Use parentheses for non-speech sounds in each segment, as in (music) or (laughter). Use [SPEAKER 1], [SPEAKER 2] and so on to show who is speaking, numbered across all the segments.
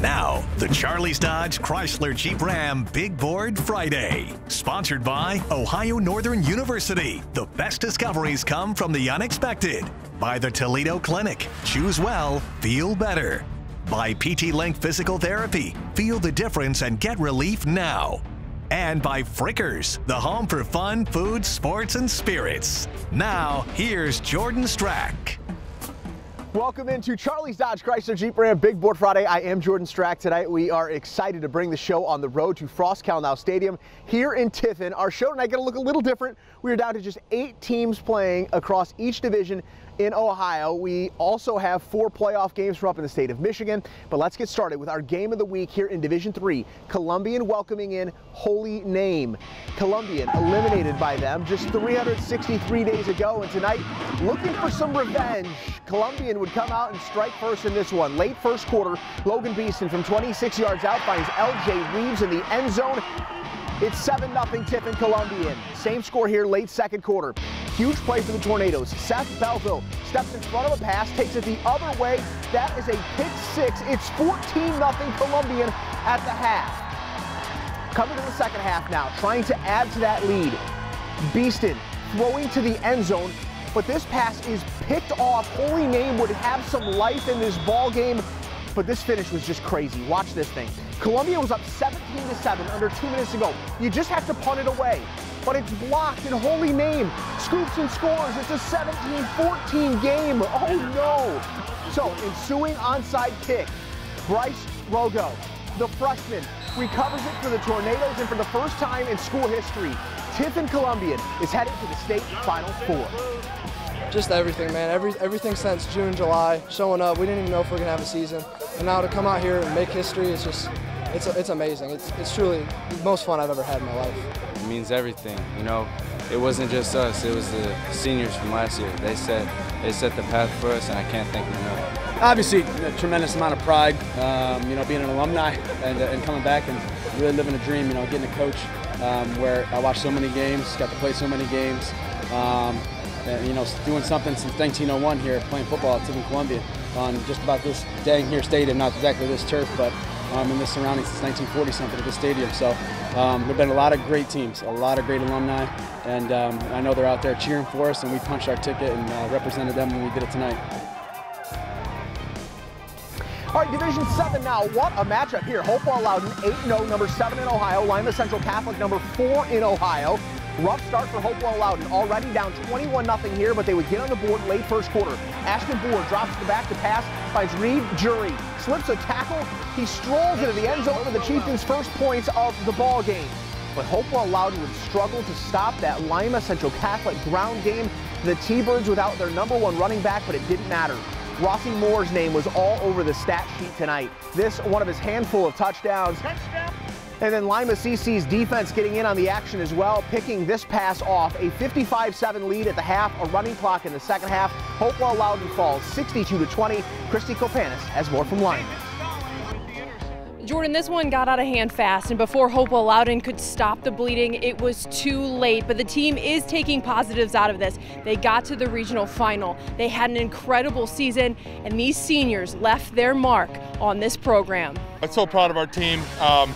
[SPEAKER 1] Now, the Charlie's Dodge Chrysler Jeep Ram Big Board Friday. Sponsored by Ohio Northern University. The best discoveries come from the unexpected. By the Toledo Clinic. Choose well, feel better. By PT Link Physical Therapy. Feel the difference and get relief now. And by Fricker's, the home for fun, food, sports, and spirits. Now, here's Jordan Strack.
[SPEAKER 2] Welcome into Charlie's Dodge Chrysler Jeep Ram Big Board Friday. I am Jordan Strack. Tonight we are excited to bring the show on the road to Frost Kalnow Stadium here in Tiffin. Our show tonight going to look a little different. We are down to just eight teams playing across each division in Ohio. We also have four playoff games from up in the state of Michigan. But let's get started with our game of the week here in Division 3. Columbian welcoming in Holy Name. Columbian eliminated by them just 363 days ago. And tonight, looking for some revenge, Columbian would come out and strike first in this one. Late first quarter, Logan Beeston from 26 yards out finds LJ Reeves in the end zone. It's 7 0 Tiffin Columbian. Same score here late second quarter. Huge play for the Tornadoes. Seth Belville steps in front of a pass, takes it the other way. That is a pick six. It's 14 0 Columbian at the half. Coming to the second half now, trying to add to that lead. Beeston throwing to the end zone, but this pass is picked off. Holy Name would have some life in this ball game, but this finish was just crazy. Watch this thing. Columbia was up 17 to 7 under two minutes to go. You just have to punt it away. But it's blocked in holy name. Scoops and scores. It's a 17-14 game. Oh no. So ensuing onside kick. Bryce Rogo, the freshman, recovers it for the Tornadoes and for the first time in school history, Tiffin Columbian is headed to the state Final Four.
[SPEAKER 3] Just everything, man. Every, everything since June, July, showing up. We didn't even know if we are going to have a season. And now to come out here and make history is just it's, it's amazing. It's, it's truly the most fun I've ever had in my life.
[SPEAKER 4] It means everything, you know. It wasn't just us, it was the seniors from last year. They set, they set the path for us, and I can't thank them enough.
[SPEAKER 5] Obviously, a tremendous amount of pride, um, you know, being an alumni and, uh, and coming back and really living a dream, you know, getting a coach um, where I watched so many games, got to play so many games. Um, and, you know, doing something since 1901 here, playing football at Tiffin Columbia on just about this dang here stadium, not exactly this turf, but um, in the surroundings since 1940 something at the stadium. So um, there've been a lot of great teams, a lot of great alumni, and um, I know they're out there cheering for us, and we punched our ticket and uh, represented them when we did it tonight.
[SPEAKER 2] All right, Division 7 now. What a matchup here. Hopewell Loudon 8-0, number 7 in Ohio. Lima Central Catholic, number 4 in Ohio. Rough start for Hopewell Loudon. Already down 21-0 here, but they would get on the board late first quarter. Ashton Boer drops the back to pass, finds Reed Jury. Slips a tackle. He strolls into the end zone for the Chieftains' first points of the ball game. But Hopewell Loudon would struggle to stop that Lima Central Catholic ground game. The T-Birds without their number one running back, but it didn't matter. Rossi Moore's name was all over the stat sheet tonight. This one of his handful of touchdowns. Touchdown. And then Lima CC's defense getting in on the action as well, picking this pass off. A 55-7 lead at the half, a running clock in the second half. Hopewell Loudon falls 62-20. Christy Kopanis has more from Lima.
[SPEAKER 6] Jordan, this one got out of hand fast, and before Hopewell Loudon could stop the bleeding, it was too late. But the team is taking positives out of this. They got to the regional final. They had an incredible season, and these seniors left their mark on this program.
[SPEAKER 7] I'm so proud of our team. Um,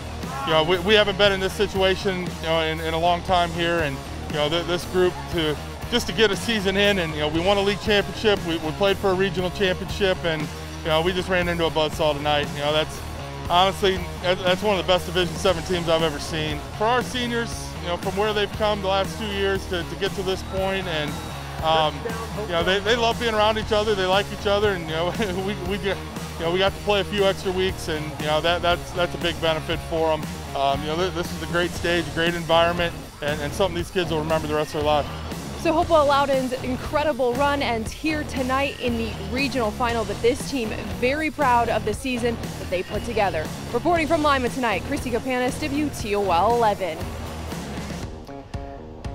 [SPEAKER 7] you know, we, we haven't been in this situation, you know, in, in a long time here, and you know, th this group to just to get a season in, and you know, we won a league championship. We, we played for a regional championship, and you know, we just ran into a buzzsaw tonight. You know, that's honestly that's one of the best Division Seven teams I've ever seen. For our seniors, you know, from where they've come the last two years to, to get to this point, and um, you know, they, they love being around each other. They like each other, and you know, (laughs) we, we get you know, we got to play a few extra weeks, and you know that that's that's a big benefit for them. Um, you know, this is a great stage, great environment, and, and something these kids will remember the rest of their life.
[SPEAKER 6] So Hopewell Loudon's incredible run ends here tonight in the regional final, but this team very proud of the season that they put together. Reporting from Lima tonight, Christy Kopanis, WTOL 11.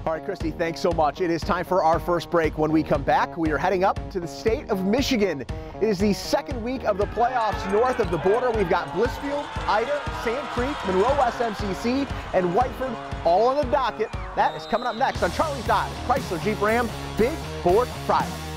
[SPEAKER 2] All right, Christy, thanks so much. It is time for our first break. When we come back, we are heading up to the state of Michigan. It is the second week of the playoffs north of the border. We've got Blissfield, Ida, Sand Creek, Monroe SMCC, and Whiteford all on the docket. That is coming up next on Charlie's Dodge Chrysler Jeep Ram Big Board Friday.